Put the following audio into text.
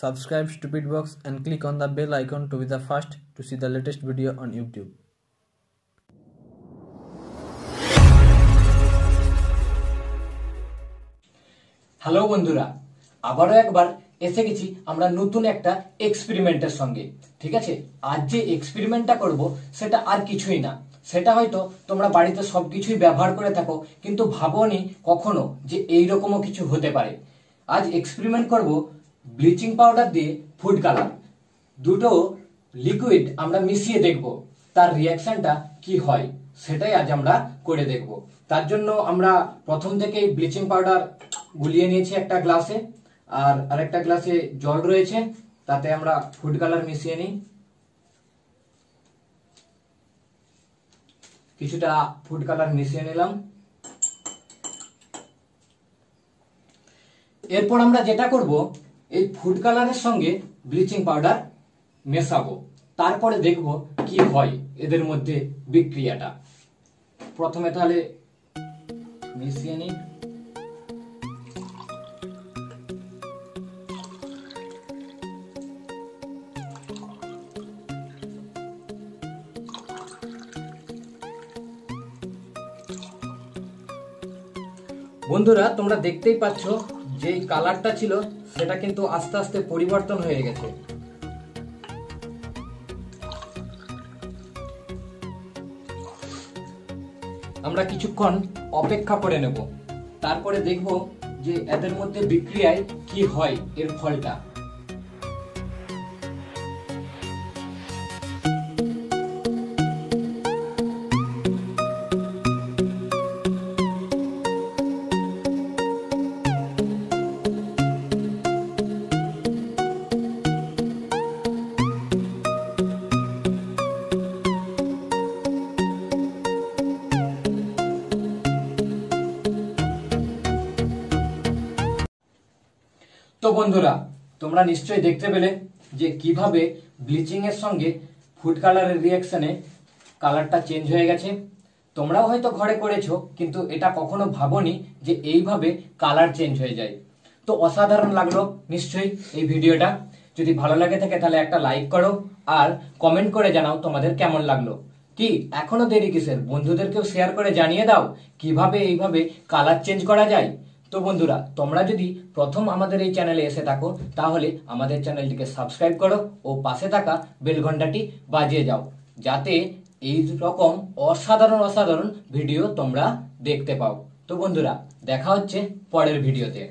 Subscribe Stupid Box and click on the bell icon to be the first to see the latest video on YouTube. Hello বন্ধুরা। আবারও একবার এসে গেছি আমরা নতুন একটা এক্সপেরিমেন্টের সঙ্গে। ঠিক আছে? আজ যে এক্সপেরিমেন্টটা করব, সেটা আর কিছুই না। সেটা হয়তো তোমরা বাড়িতে সবকিছুই ব্যবহার করে থাকো, কিন্তু ভাবোনি কখনো যে এই রকমও কিছু হতে পারে। আজ এক্সপেরিমেন্ট করব ব্লিচিং পাউডার দিয়ে ফুড কালার। দুটো লিকুইড আমরা মিশিয়ে দেখব, তার রিয়াকশনটা কি হয়, সেটাই আজ আমরা করে দেখব। তার জন্য আমরা প্রথম থেকেই ব্লিচিং পাউডার গুলিয়ে নিয়েছি একটা গ্লাসে, আর আরেকটা গ্লাসে জল রয়েছে, তাতে আমরা ফুড কালার মিশিয়ে নিই। কিছুটা ফুড কালার মিশিয়ে নিলাম। এরপর আমরা যেটা করব এই ফুড কালারের সঙ্গে ব্লিচিং পাউডার মেশাবো। তারপরে দেখব কি হয় এদের মধ্যে বিক্রিয়াটা। প্রথমে তাহলে মিশিয়ে নিই। বন্ধুরা, তোমরা দেখতেই পাচ্ছ যে কালারটা ছিল, সেটা কিন্তু আস্তে আস্তে পরিবর্তন হয়ে গেছে। আমরা কিছুক্ষণ অপেক্ষা করে নেব। তারপরে দেখব যে এদের মধ্যে বিক্রিয়ায় কি হয় এর ফলটা। তো বন্ধুরা, তোমরা নিশ্চয়ই দেখতে পেলে যে কীভাবে ব্লিচিং এর সঙ্গে ফুড কালারের রিয়াকশনে কালারটা চেঞ্জ হয়ে গেছে। তোমরাও হয়তো ঘরে করেছ, কিন্তু এটা কখনো ভাবোনি যে এইভাবে কালার চেঞ্জ হয়ে যায়। তো অসাধারণ লাগল নিশ্চয়ই এই ভিডিওটা। যদি ভালো লাগে থাকে, তাহলে একটা লাইক করো আর কমেন্ট করে জানাও তোমাদের কেমন লাগল। কি, এখনও দেরি কিসের? বন্ধুদেরকেও শেয়ার করে জানিয়ে দাও কীভাবে এইভাবে কালার চেঞ্জ করা যায়। তো বন্ধুরা, তোমরা যদি প্রথম আমাদের এই চ্যানেলে এসে থাকো, তাহলে আমাদের চ্যানেলটিকে সাবস্ক্রাইব করো ও পাশে থাকা বেল ঘন্টাটি বাজিয়ে যাও, যাতে এই রকম অসাধারণ অসাধারণ ভিডিও তোমরা দেখতে পাও। তো বন্ধুরা, দেখা হচ্ছে পরের ভিডিওতে।